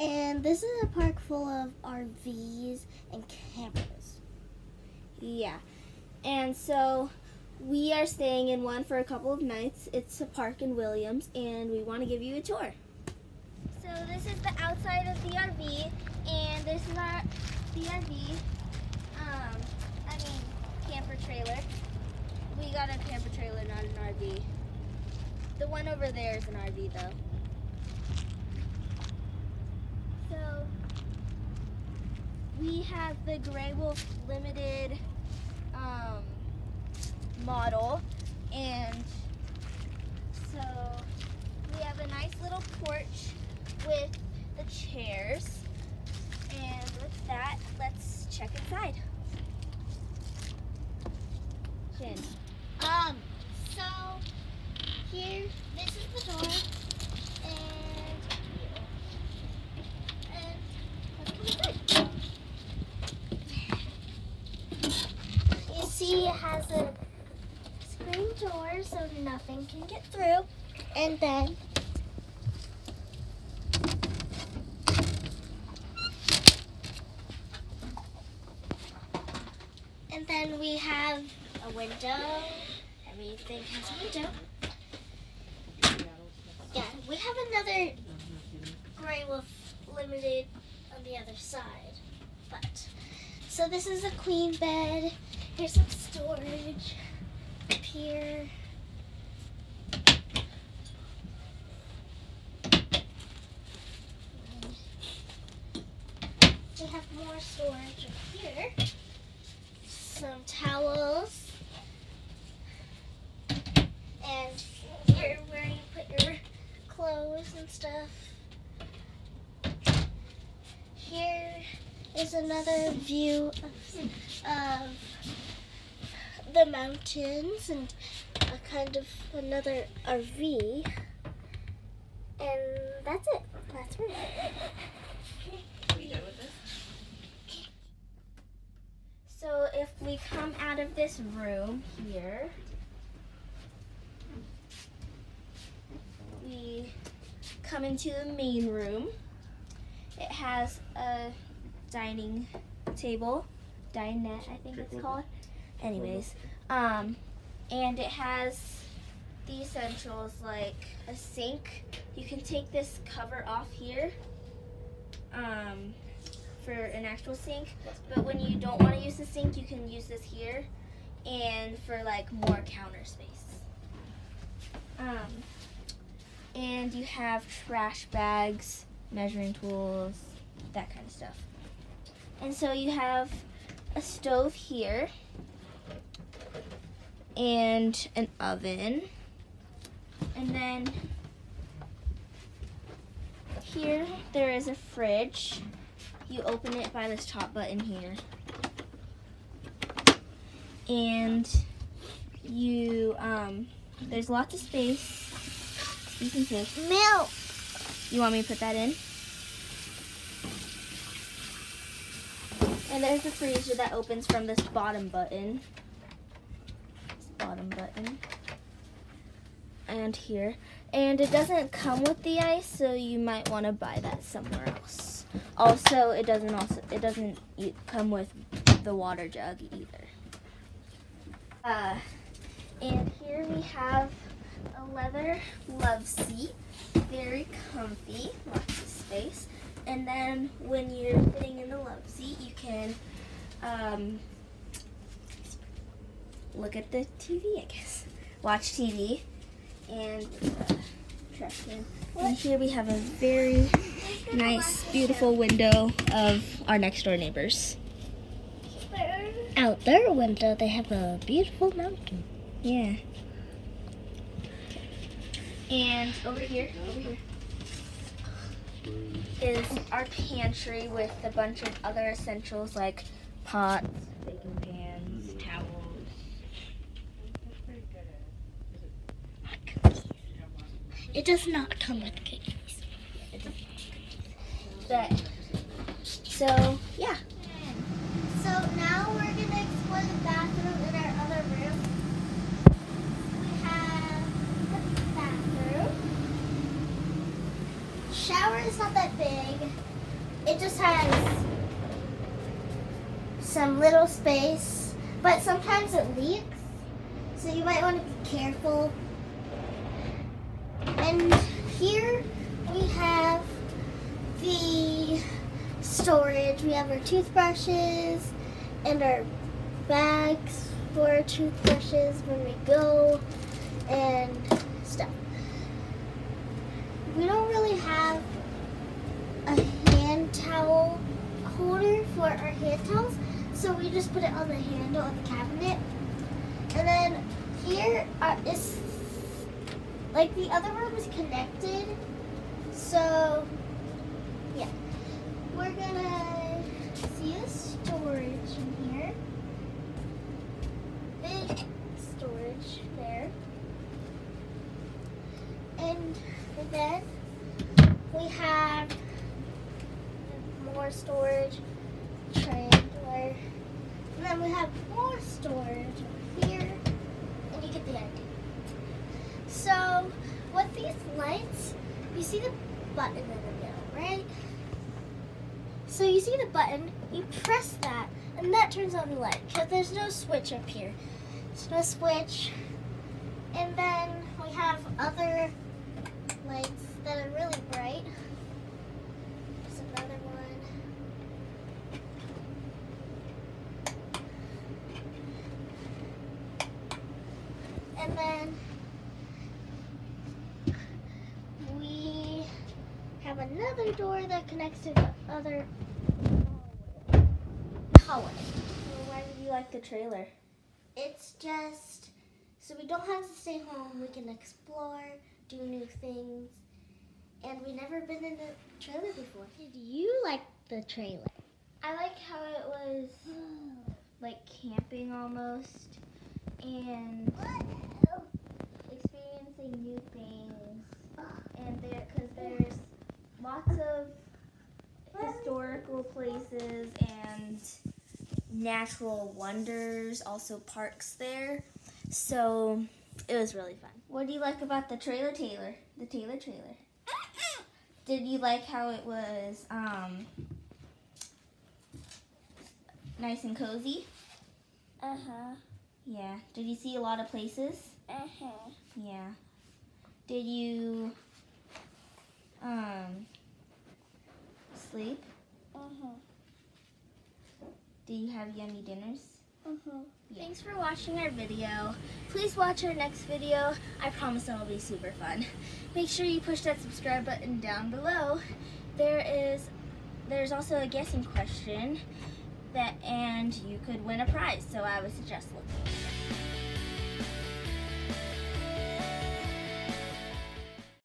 And this is a park full of RVs and campers. Yeah. And so we are staying in one for a couple of nights. It's a park in Williams, and we want to give you a tour. So this is the outside of the RV, and this is our the RV. Um, I mean camper trailer. We got a camper trailer, not an RV. The one over there is an RV, though. So we have the Grey Wolf Limited um, model, and so we have a nice little porch with the chairs. And with that, let's check inside. Jen. Um, so here, this is the door, and and let's come inside. You see, it has a screen so nothing can get through, and then. And then we have a window. Everything has a window. Yeah, we have another Grey Wolf Limited on the other side. But so this is a queen bed. Here's some storage up here. We have more storage up here. Some towels. And here where you put your clothes and stuff. Here is another view of, of the mountains and a kind of another RV. And that's it. That's it. So if we come out of this room here, we come into the main room. It has a dining table, dinette I think it's called. Anyways, um, and it has the essentials like a sink. You can take this cover off here. Um, for an actual sink, but when you don't want to use the sink, you can use this here, and for like more counter space. Um, and you have trash bags, measuring tools, that kind of stuff. And so you have a stove here, and an oven, and then here there is a fridge you open it by this top button here. And you, um, there's lots of space. You can take. Milk. You want me to put that in? And there's the freezer that opens from this bottom button. This bottom button. And here. And it doesn't come with the ice, so you might want to buy that somewhere else. Also, it doesn't also it doesn't come with the water jug either. Uh, and here we have a leather love seat, very comfy, lots of space. And then when you're sitting in the love seat, you can um, look at the TV, I guess. Watch TV and uh, And here we have a very nice, beautiful window of our next door neighbors. Out their window, they have a beautiful mountain. Yeah. And over here, over here, is our pantry with a bunch of other essentials like pots, It does not come with cookies. But so yeah. So now we're gonna explore the bathroom in our other room. We have the bathroom, shower is not that big. It just has some little space, but sometimes it leaks. So you might want to be careful. And here we have the storage. We have our toothbrushes and our bags for our toothbrushes when we go and stuff. We don't really have a hand towel holder for our hand towels, so we just put it on the handle of the cabinet. And then here uh, are, is, like the other room is connected, so yeah. We're gonna see the storage in here. Big storage there. And then we have more storage, triangular. And then we have more storage over here. And you get the idea. So with these lights, you see the button in the middle, right? So you see the button, you press that, and that turns on the light. Because there's no switch up here. There's no switch. And then we have other lights that are really bright. There's another one. And then we door that connects to the other hallway. why did you like the trailer? It's just so we don't have to stay home. We can explore, do new things, and we never been in a trailer before. Did you like the trailer? I like how it was like camping almost and experiencing new things. And there, because there's lots of historical places and natural wonders, also parks there. So it was really fun. What do you like about the trailer, Taylor? The Taylor trailer. Did you like how it was um, nice and cozy? Uh huh. Yeah. Did you see a lot of places? Uh huh. Yeah. Did you um sleep? Uh huh. Did you have yummy dinners? Uh huh. Thanks for watching our video. Please watch our next video. I promise it'll be super fun. Make sure you push that subscribe button down below. There is there's also a guessing question that and you could win a prize. So I would suggest looking.